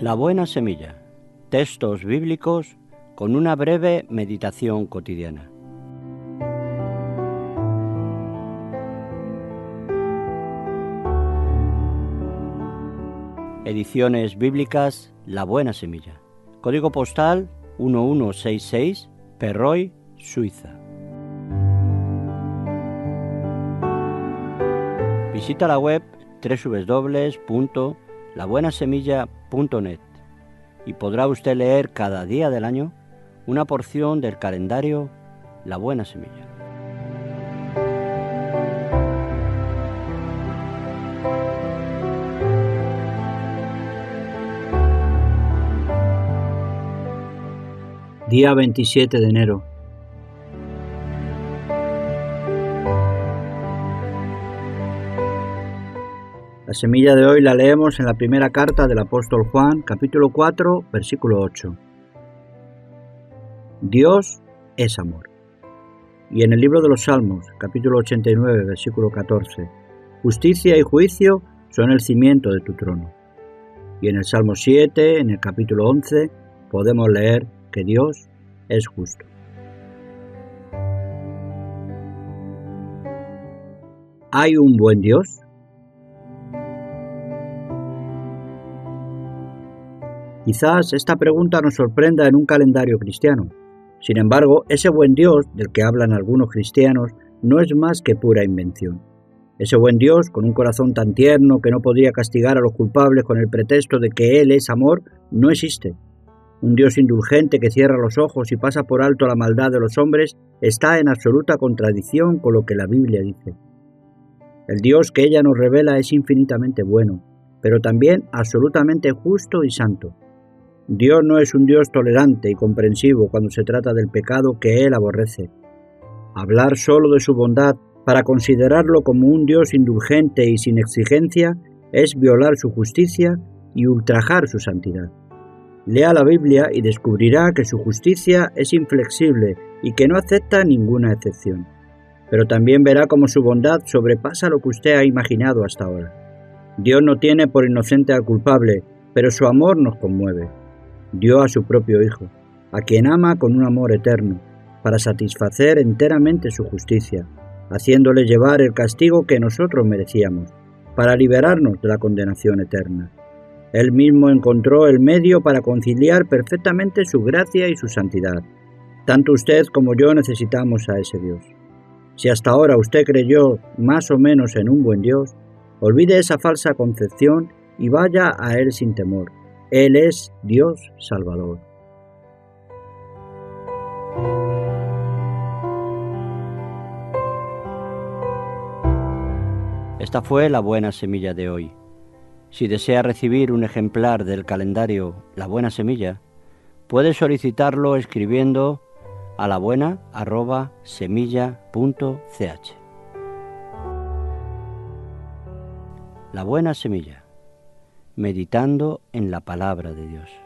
La buena semilla. Textos bíblicos con una breve meditación cotidiana. Ediciones bíblicas La buena semilla. Código postal 1166, Perroy, Suiza. Visita la web y podrá usted leer cada día del año una porción del calendario La Buena Semilla. Día 27 de enero La semilla de hoy la leemos en la primera carta del apóstol Juan, capítulo 4, versículo 8. Dios es amor. Y en el libro de los Salmos, capítulo 89, versículo 14, Justicia y juicio son el cimiento de tu trono. Y en el Salmo 7, en el capítulo 11, podemos leer que Dios es justo. ¿Hay un buen Dios? Quizás esta pregunta nos sorprenda en un calendario cristiano. Sin embargo, ese buen Dios del que hablan algunos cristianos no es más que pura invención. Ese buen Dios, con un corazón tan tierno que no podría castigar a los culpables con el pretexto de que Él es amor, no existe. Un Dios indulgente que cierra los ojos y pasa por alto la maldad de los hombres está en absoluta contradicción con lo que la Biblia dice. El Dios que ella nos revela es infinitamente bueno, pero también absolutamente justo y santo. Dios no es un Dios tolerante y comprensivo cuando se trata del pecado que Él aborrece. Hablar solo de su bondad para considerarlo como un Dios indulgente y sin exigencia es violar su justicia y ultrajar su santidad. Lea la Biblia y descubrirá que su justicia es inflexible y que no acepta ninguna excepción. Pero también verá cómo su bondad sobrepasa lo que usted ha imaginado hasta ahora. Dios no tiene por inocente al culpable, pero su amor nos conmueve dio a su propio Hijo, a quien ama con un amor eterno, para satisfacer enteramente su justicia, haciéndole llevar el castigo que nosotros merecíamos, para liberarnos de la condenación eterna. Él mismo encontró el medio para conciliar perfectamente su gracia y su santidad. Tanto usted como yo necesitamos a ese Dios. Si hasta ahora usted creyó más o menos en un buen Dios, olvide esa falsa concepción y vaya a Él sin temor él es Dios Salvador. Esta fue la buena semilla de hoy. Si desea recibir un ejemplar del calendario La Buena Semilla, puede solicitarlo escribiendo a la buena La buena semilla meditando en la palabra de Dios.